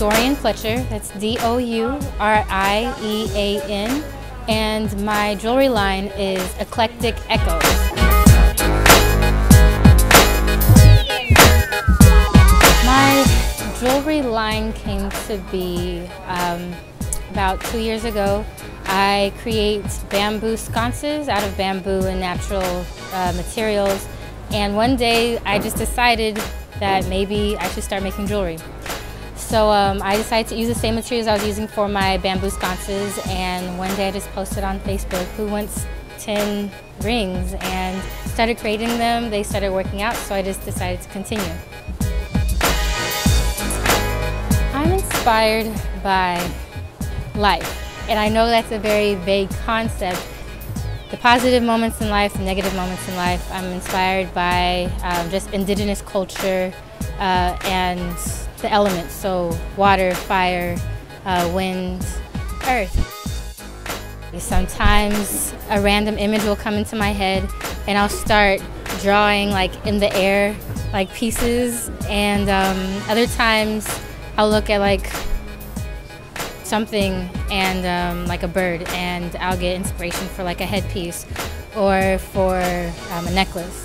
Dourian Fletcher. That's D O U R I E A N. And my jewelry line is Eklektik Ekhos. My jewelry line came to be um, about two years ago. I create bamboo sconces out of bamboo and natural uh, materials. And one day I just decided that maybe I should start making jewelry. So um, I decided to use the same materials I was using for my bamboo sconces and one day I just posted on Facebook, who wants 10 rings and started creating them. They started working out so I just decided to continue. I'm inspired by life and I know that's a very vague concept. The positive moments in life, the negative moments in life, I'm inspired by um, just indigenous culture uh, and the elements, so water, fire, uh, wind, earth. Sometimes a random image will come into my head and I'll start drawing like in the air, like pieces, and um, other times I'll look at like something and um, like a bird and I'll get inspiration for like a headpiece or for um, a necklace.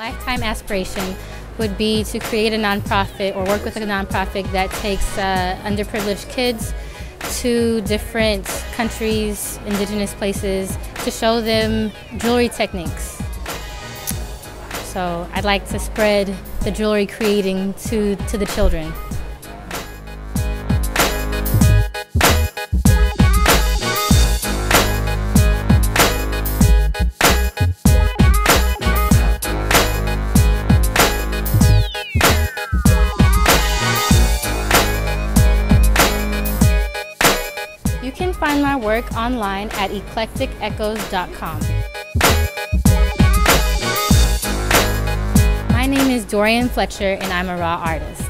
Lifetime aspiration would be to create a nonprofit or work with a nonprofit that takes uh, underprivileged kids to different countries, indigenous places, to show them jewelry techniques. So I'd like to spread the jewelry creating to, to the children. Find my work online at eklektikekhos.com. My name is Dourian Fletcher and I'm a raw artist.